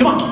Come on.